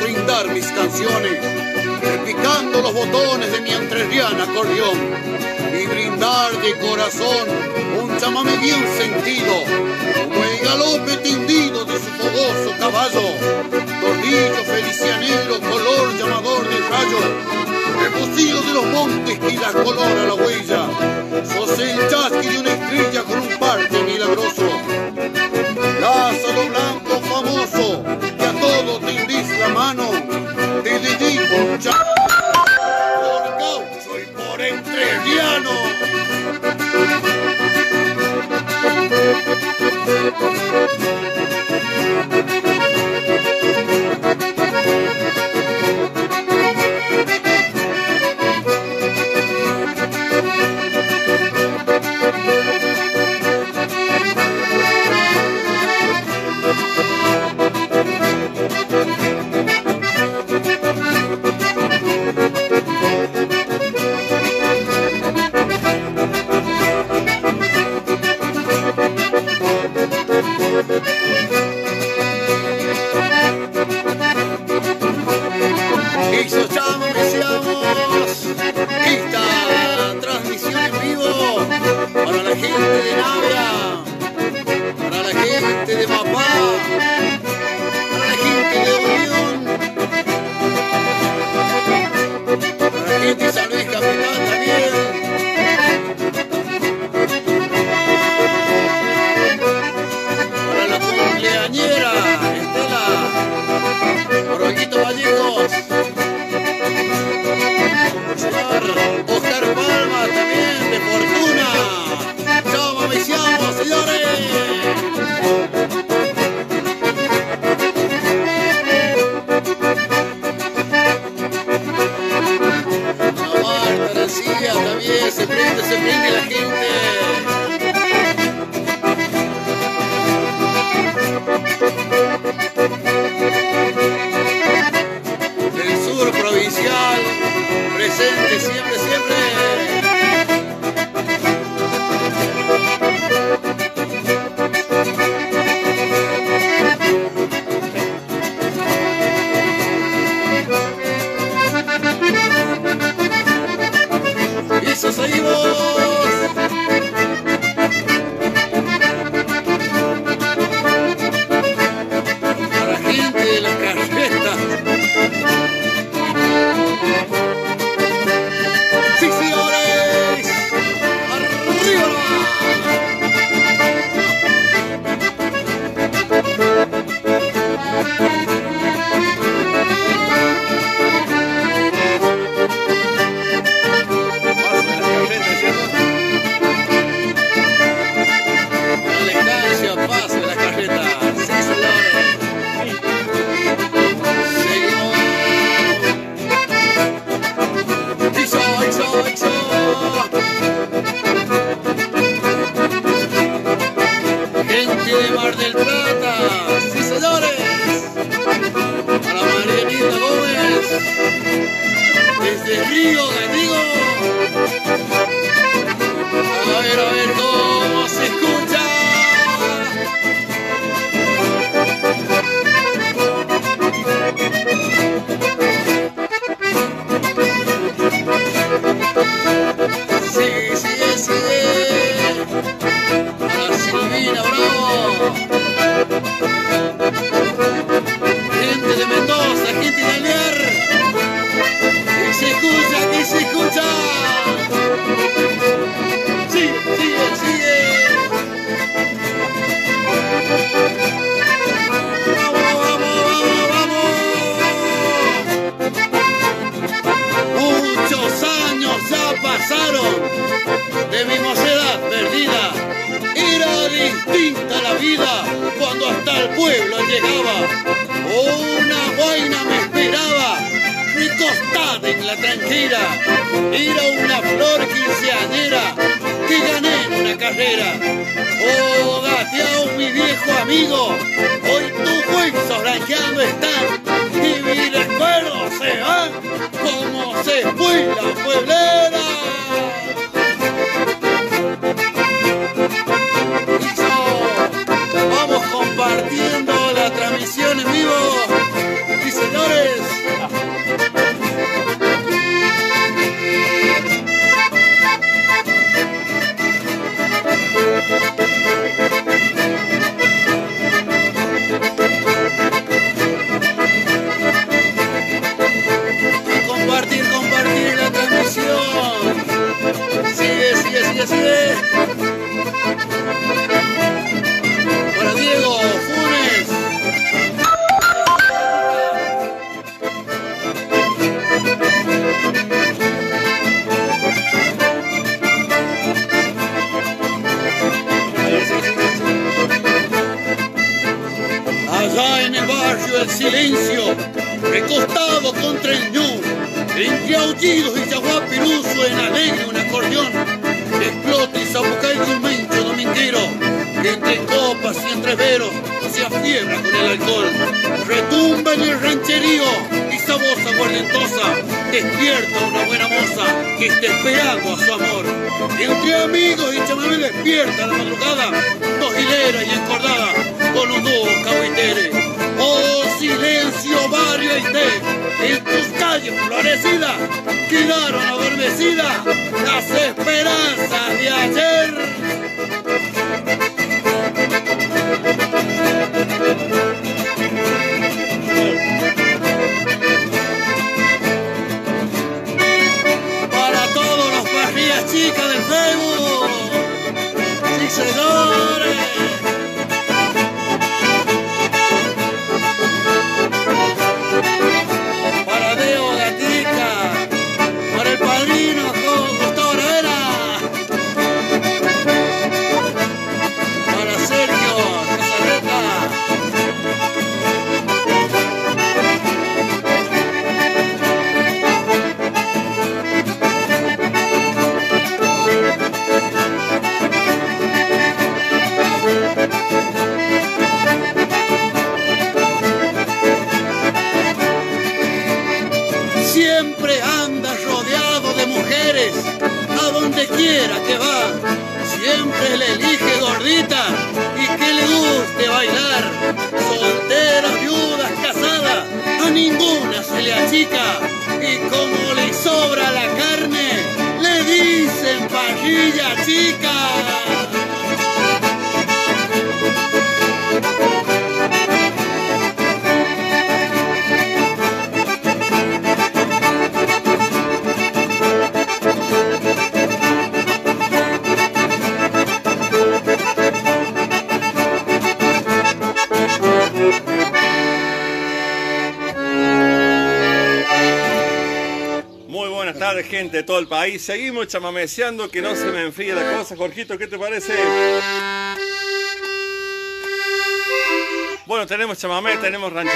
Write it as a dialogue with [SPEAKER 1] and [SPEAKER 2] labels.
[SPEAKER 1] brindar mis canciones, repicando los botones de mi entrerriana acordeón y brindar de corazón un chamame bien sentido, como el galope tendido de su fogoso caballo, tornillo felicianero color llamador de rayo, rebocido de los montes que la colora la huella, sos el chasqui de una estrella Oscar Palma también de fortuna. Chau, mis señores. se prende, se prende. de Río de carrera. Oh, gateao, mi viejo amigo, hoy tu juicio rayado está y mis recuerdos se van como se fue la puebla. el silencio, recostado contra el ñu, entre aullidos y yaguapiruso en alegre un acordeón, explote y zapucay de un mencho dominguero, que entre copas y entre veros se afiebra con el alcohol, retumba en el rancherío y sabosa guardentosa, despierta una buena moza que está esperando a su amor, entre amigos y chamamé despierta a la madrugada, dos hileras y encordadas, con los dos cahuiteres. Oh, silencio barrio y té, en tus calles florecidas quedaron adormecidas las esperanzas de ayer. Para todos los parrillas chicas del Facebook,
[SPEAKER 2] Gente de todo el país. Seguimos chamameceando, que no se me enfríe la cosa. Jorgito, ¿qué te parece? Bueno, tenemos chamamé, tenemos ranchería.